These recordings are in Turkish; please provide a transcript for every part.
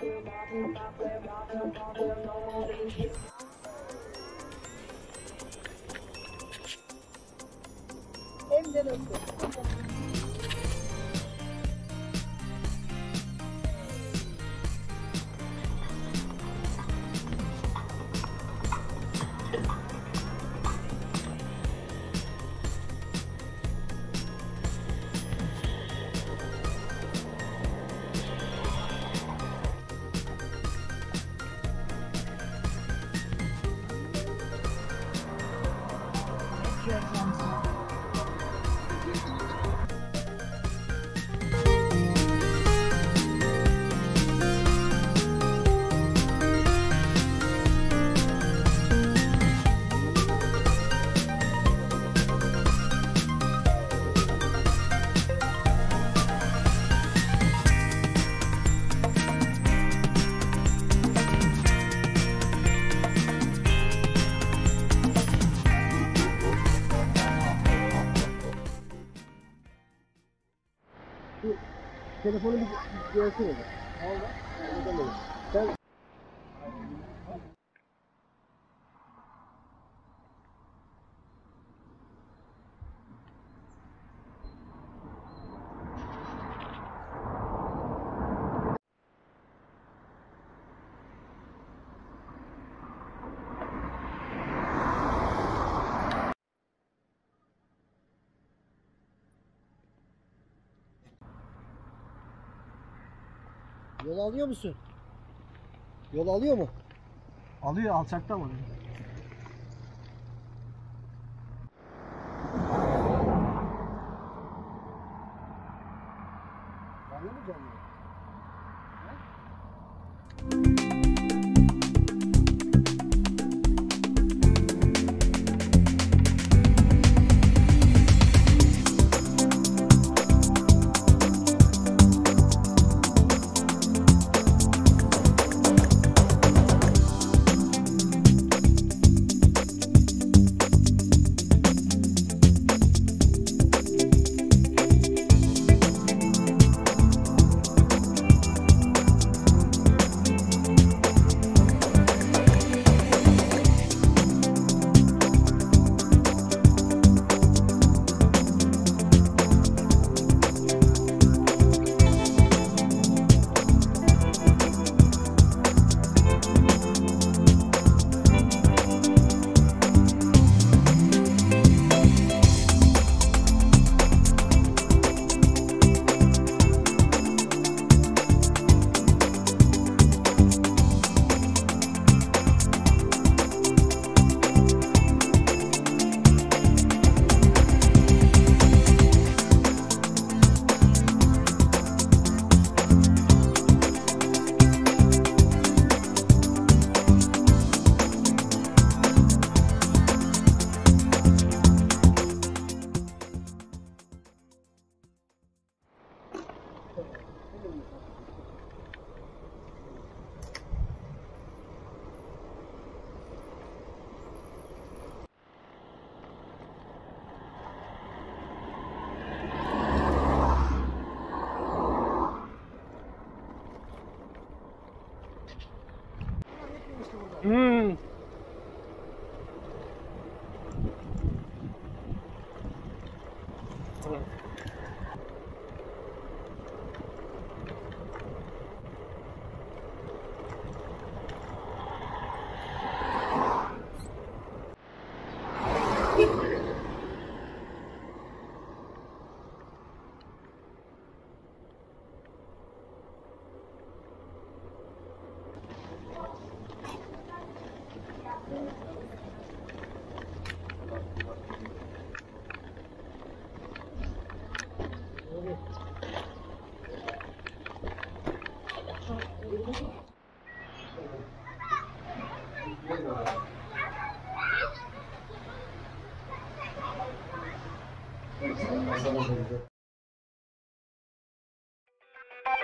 Thank you. Telefonu bir görsene. Sen yol alıyor musun? Yol alıyor mu? Alıyor alçakta mı? うん。うん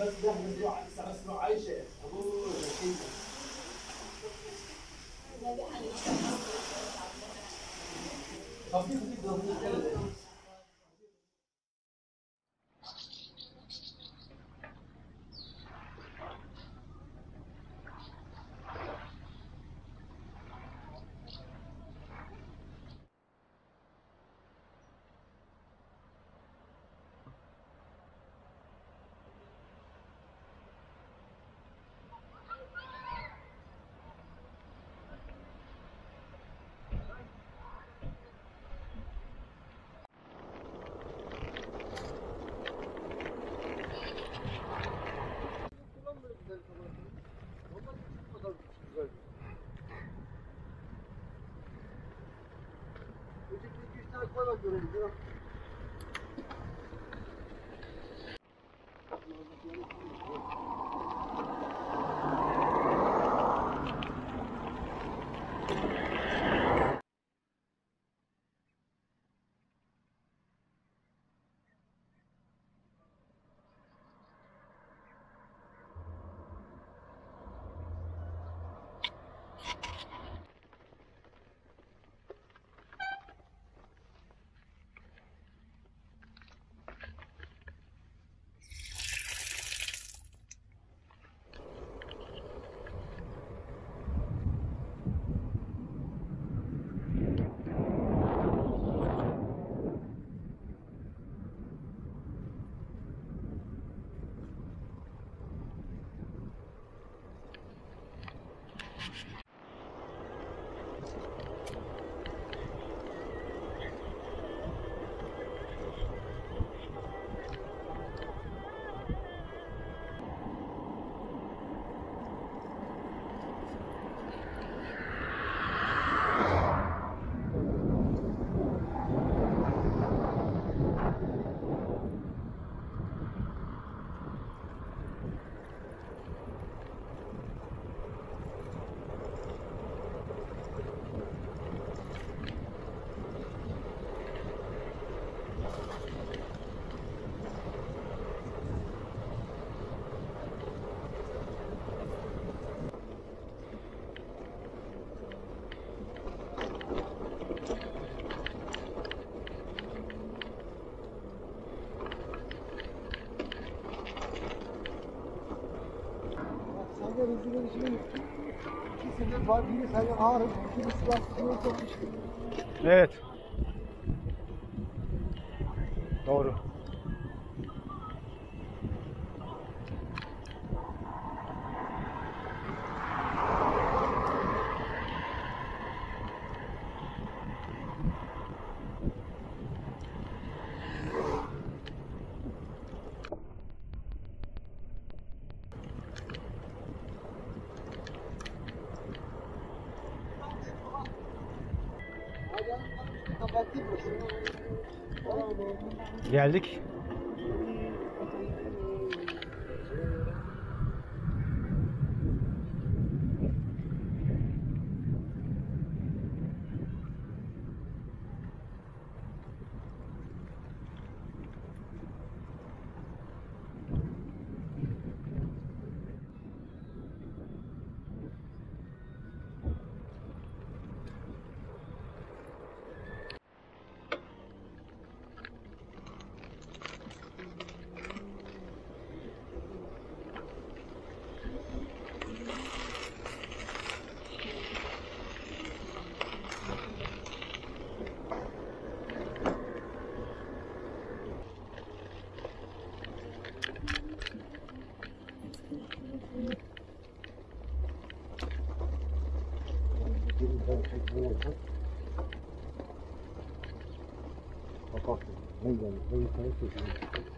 بس ده مزروع مزروع عايشه ابوه طب دي Thank you. Sende hızlı gelişimin iki sebep var. Biri sende ağrı, ikincisi lastikliğe çok düşkün. Evet. Doğru. Kapattın mı? Geldik. 이건얼마걸 렸?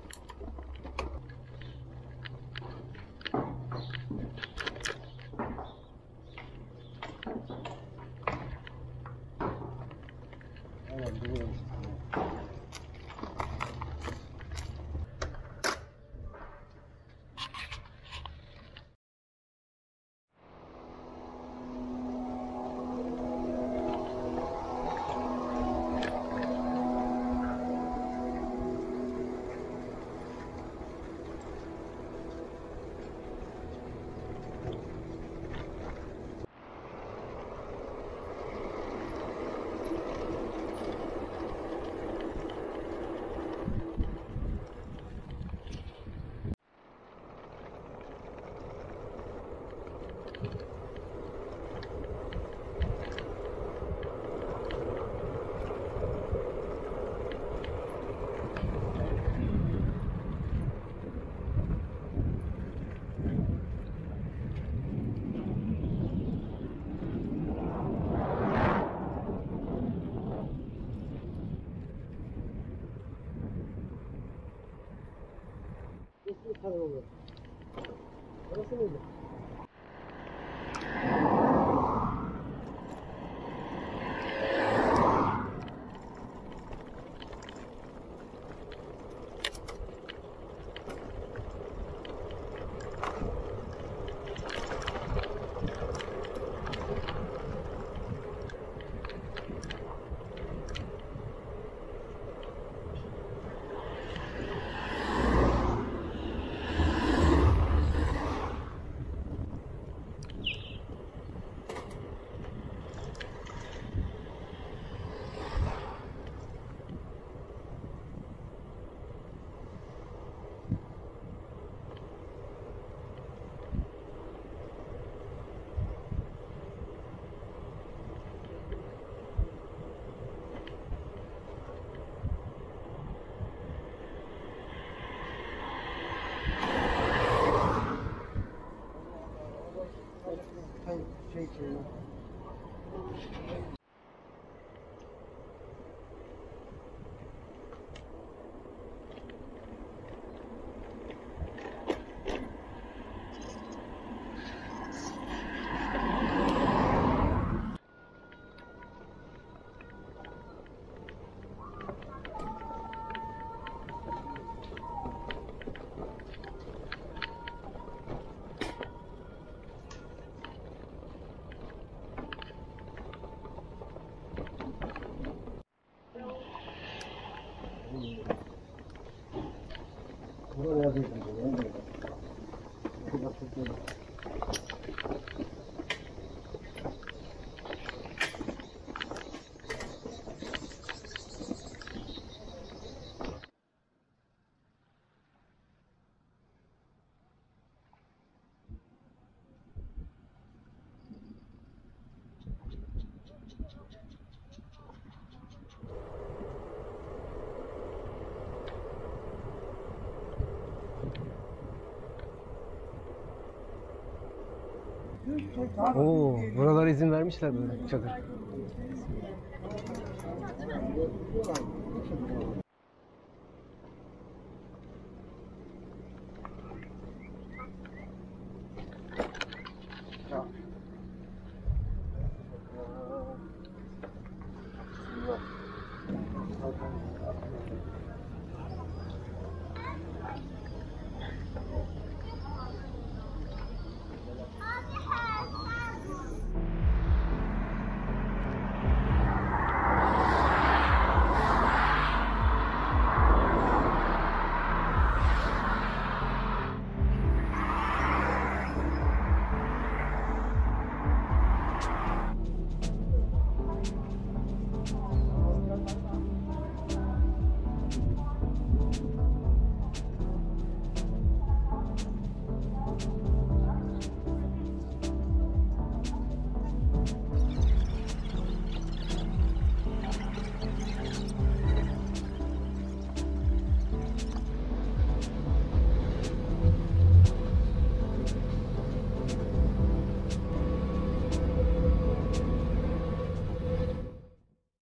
долларов. Хорошо, 嗯 Oo, buralara izin vermişler böyle çadır.